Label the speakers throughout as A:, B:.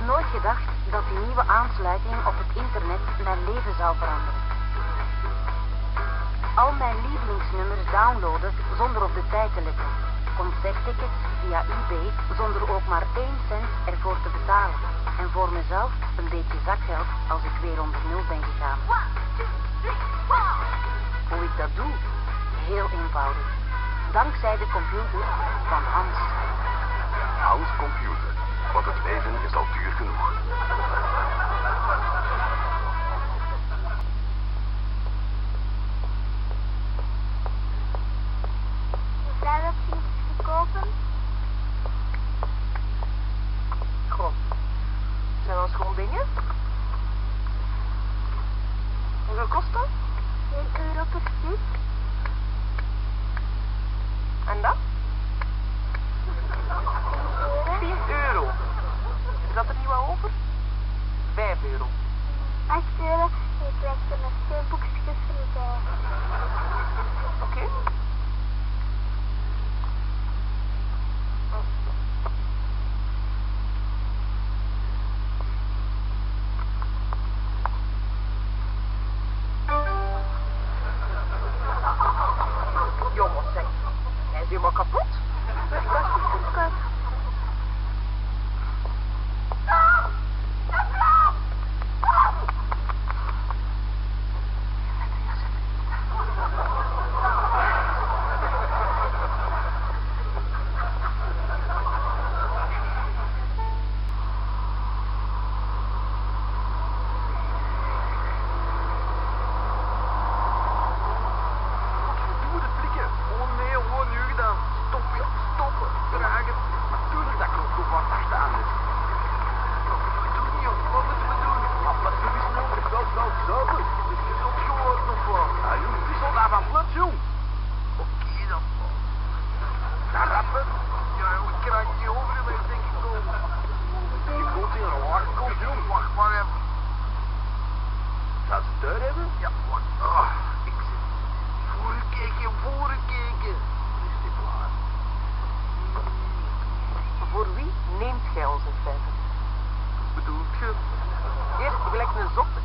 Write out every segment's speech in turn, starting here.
A: had nooit gedacht dat die nieuwe aansluiting op het internet mijn leven zou veranderen. Al mijn lievelingsnummers downloaden zonder op de tijd te letten. Concerttickets via eBay zonder ook maar één cent ervoor te betalen. En voor mezelf een beetje zakgeld als ik weer onder nul ben gegaan. One, two, three, four. Hoe ik dat doe? Heel eenvoudig. Dankzij de computer van Hans.
B: Hans Computer. Want het leven is al duur genoeg.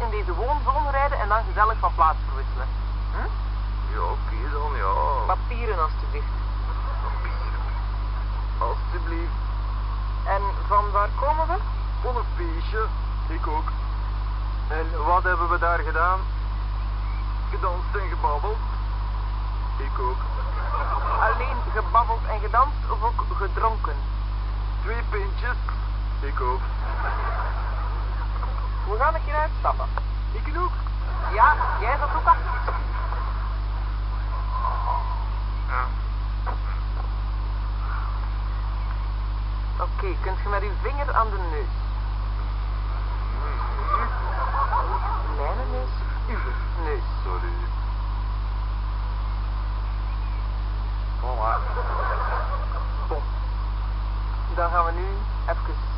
C: In deze woonzone rijden en dan gezellig van plaats verwisselen. Hm?
D: Ja, oké dan, ja.
C: Papieren alstublieft. Papieren.
D: Alsjeblieft.
C: En van waar komen we? Van
E: een feestje. Ik ook.
F: En wat hebben we daar gedaan?
E: Gedanst
G: en gebabbeld.
E: Ik ook.
C: Alleen gebabbeld en gedanst of ook gedronken? Twee
E: pintjes. Ik ook.
C: We gaan een keer uitstappen.
E: Ik ook.
C: Ja, jij zat ook achter. Oké, kunt je met uw vinger aan de neus? Mijn neus, uw neus.
D: Sorry. Voilà. Bon.
C: Dan gaan we nu even...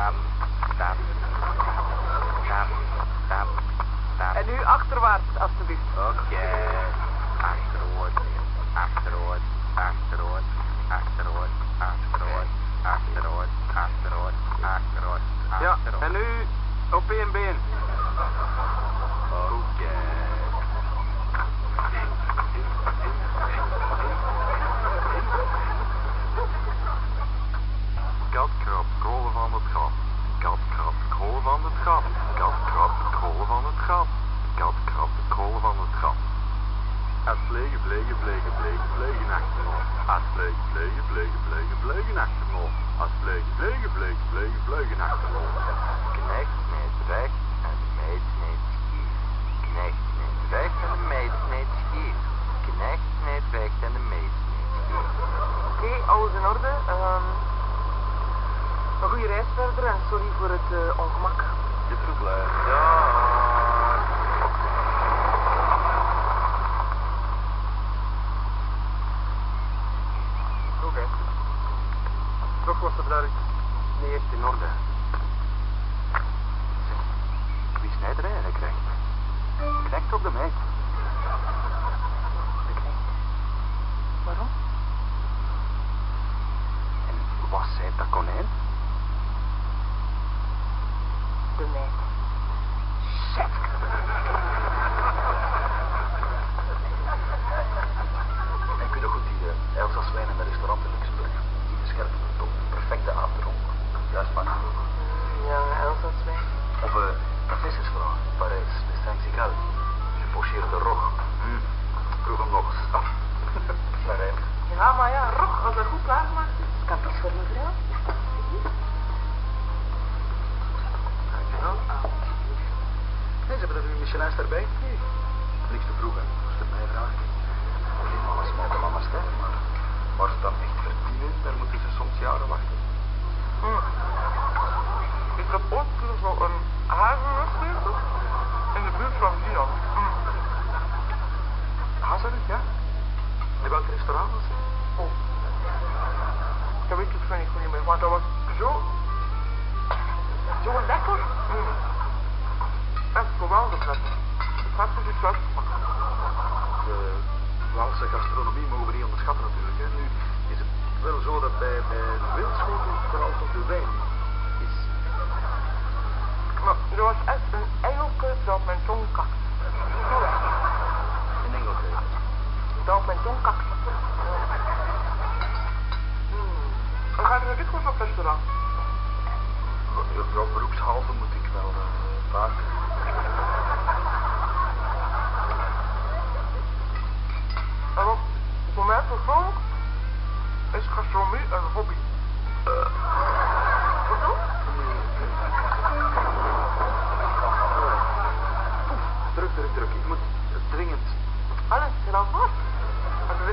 C: Tap. En nu achterwaarts, alstublieft. Oké.
D: Okay. Achterwaarts, achterwaarts, achterwaarts, achterwaarts, achterwaarts, achterwaarts, achterwaarts, achterwaarts.
F: Ja,
H: en
F: nu op één been.
C: sorry voor het eh, ongemak. De vroeg blijft,
E: eh, ja.
D: Oké.
F: Okay. Toch was het duidelijk niet echt in orde.
B: Wie snijdt er eigenlijk recht? Recht op de meid. is veranderd.
I: Oh. Ja, weet ik van niet meer, want dat was zo... Zo lekker. Mm. Echt geweldig lekker. Het had dus goed.
B: De Waalse gastronomie mogen we niet onderschatten natuurlijk. Hè. Nu is het wel zo dat bij, bij de wildschool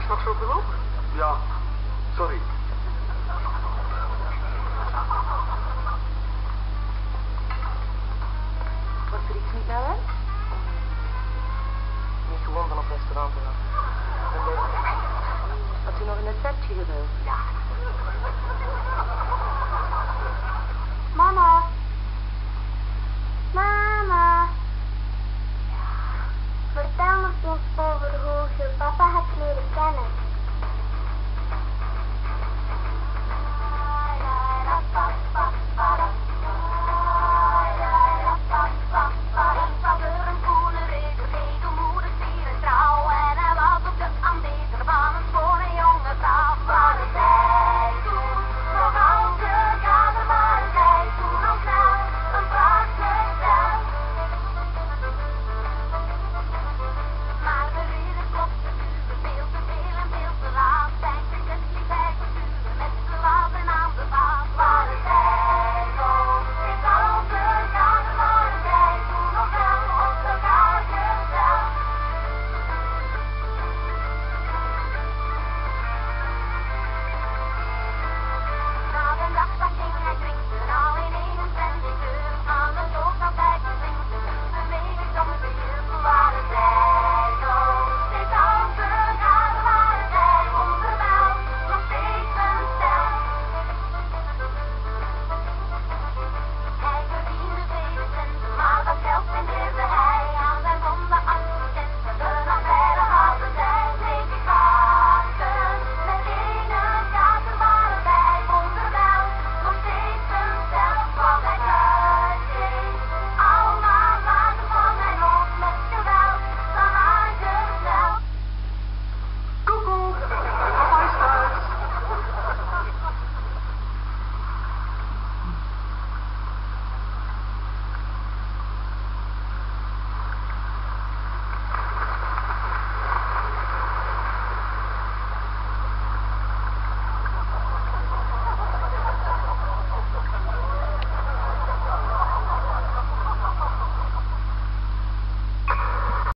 I: Wat voor op?
B: Ja, sorry.